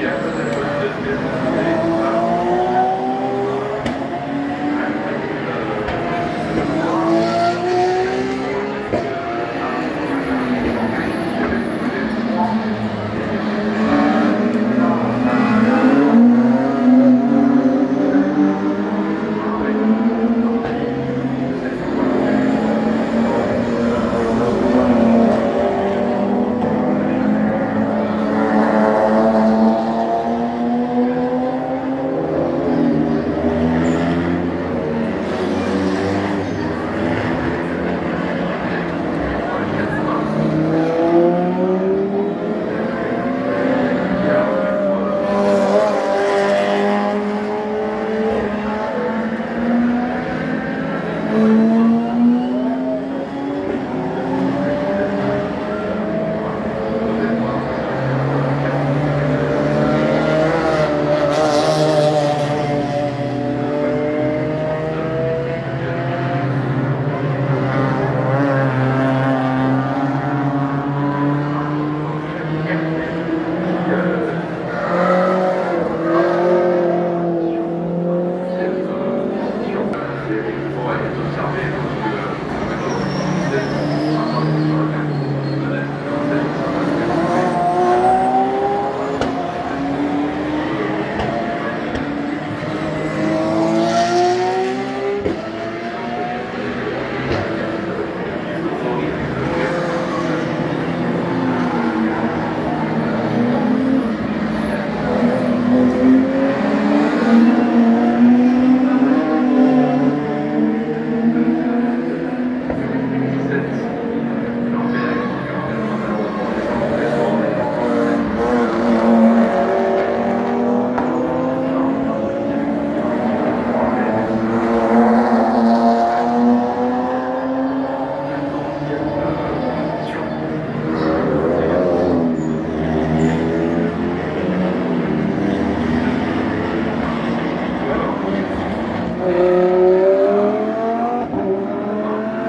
the Thank